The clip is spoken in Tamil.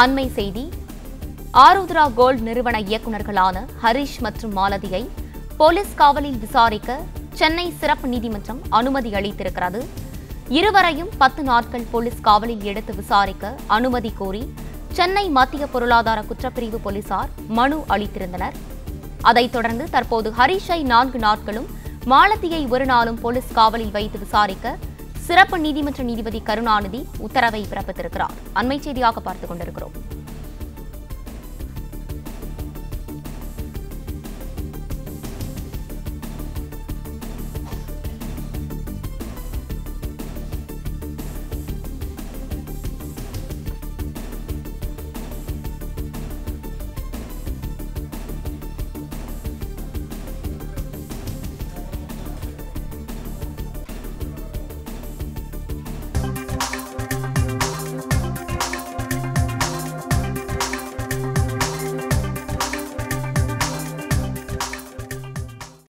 அண்மை செய்தி. ஆருத்ரா கோல்ட் நிறுவன இயக்குநர்களான ஹரிஷ் மற்றும் மாலதியை போலீஸ் காவலில் விசாரிக்க சென்னை சிறப்பு நீதிமன்றம் அனுமதி அளித்திருக்கிறது. இருவரையும் பத்து நாட்கள் போலீஸ் காவலில் எடுத்து விசாரிக்க அனுமதி கோரி சென்னை மத்திய பொருளாதார குற்றப்பிரிவு போலீசார் மனு அளித்திருந்தனர். அதைத் தொடர்ந்து தற்போது ஹரிஷை நான்கு நாட்களும் மாலதியை ஒரு நாளும் போலீஸ் காவலில் வைத்து விசாரிக்க சிறப்பு நீதிமன்ற நீதிபதி கருணாநிதி உத்தரவை பிறப்பித்திருக்கிறார். அண்மை செய்தியாக பார்த்துக் கொண்டிருக்கிறோம்.